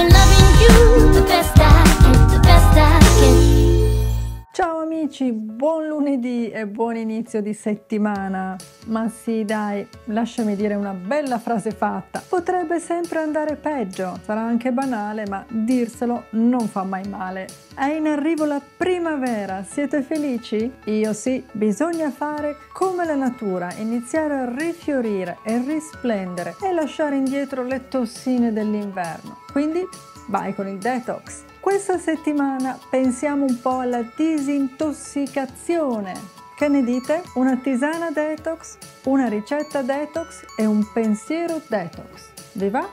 been loving you the best I can, the best I. Ciao amici, buon lunedì e buon inizio di settimana. Ma sì, dai, lasciami dire una bella frase fatta. Potrebbe sempre andare peggio, sarà anche banale, ma dirselo non fa mai male. È in arrivo la primavera, siete felici? Io sì, bisogna fare come la natura, iniziare a rifiorire e risplendere e lasciare indietro le tossine dell'inverno. Quindi vai con il detox. Questa settimana pensiamo un po' alla disintossicazione. Che ne dite? Una tisana detox, una ricetta detox e un pensiero detox. Vi va?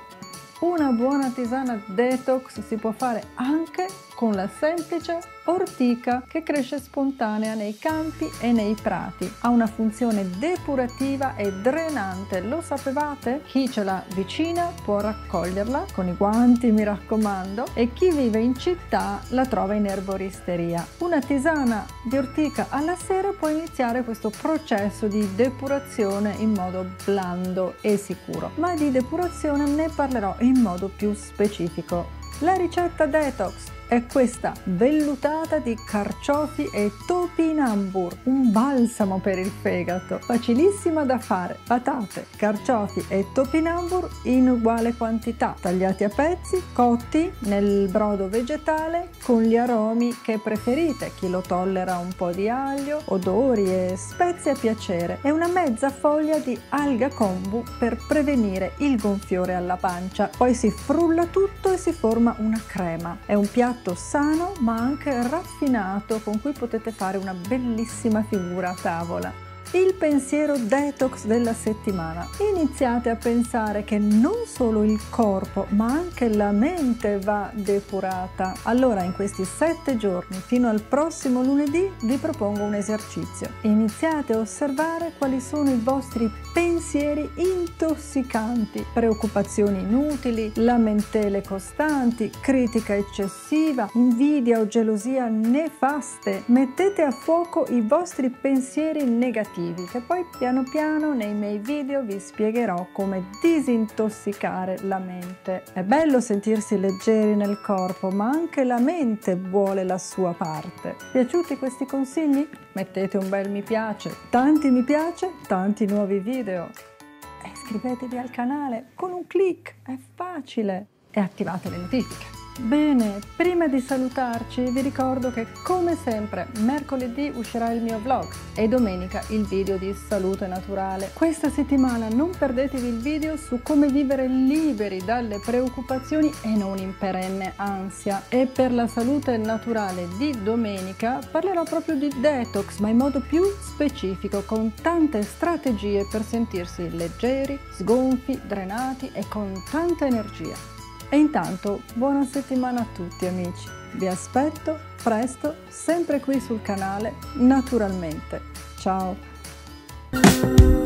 Una buona tisana detox si può fare anche con la semplice ortica che cresce spontanea nei campi e nei prati. Ha una funzione depurativa e drenante, lo sapevate? Chi ce l'ha vicina può raccoglierla con i guanti, mi raccomando, e chi vive in città la trova in erboristeria. Una tisana di ortica alla sera può iniziare questo processo di depurazione in modo blando e sicuro, ma di depurazione ne parlerò in modo più specifico. La ricetta detox è questa vellutata di carciofi e topinambur, un balsamo per il fegato, facilissima da fare. Patate, carciofi e topinambur in uguale quantità, tagliati a pezzi, cotti nel brodo vegetale con gli aromi che preferite, chi lo tollera un po' di aglio, odori e spezie a piacere e una mezza foglia di alga kombu per prevenire il gonfiore alla pancia. Poi si frulla tutto e si forma una crema. È un piatto piatto sano ma anche raffinato con cui potete fare una bellissima figura a tavola. Il pensiero detox della settimana. Iniziate a pensare che non solo il corpo ma anche la mente va depurata. Allora in questi sette giorni fino al prossimo lunedì vi propongo un esercizio. Iniziate a osservare quali sono i vostri pensieri intossicanti, preoccupazioni inutili, lamentele costanti, critica eccessiva, invidia o gelosia nefaste. Mettete a fuoco i vostri pensieri negativi che poi piano piano nei miei video vi spiegherò come disintossicare la mente. È bello sentirsi leggeri nel corpo, ma anche la mente vuole la sua parte. Piaciuti questi consigli? Mettete un bel mi piace, tanti mi piace, tanti nuovi video. E iscrivetevi al canale con un clic, è facile. E attivate le notifiche. Bene, prima di salutarci vi ricordo che come sempre mercoledì uscirà il mio vlog e domenica il video di salute naturale. Questa settimana non perdetevi il video su come vivere liberi dalle preoccupazioni e non in perenne ansia. E per la salute naturale di domenica parlerò proprio di detox ma in modo più specifico con tante strategie per sentirsi leggeri, sgonfi, drenati e con tanta energia. E intanto buona settimana a tutti amici, vi aspetto presto sempre qui sul canale naturalmente. Ciao!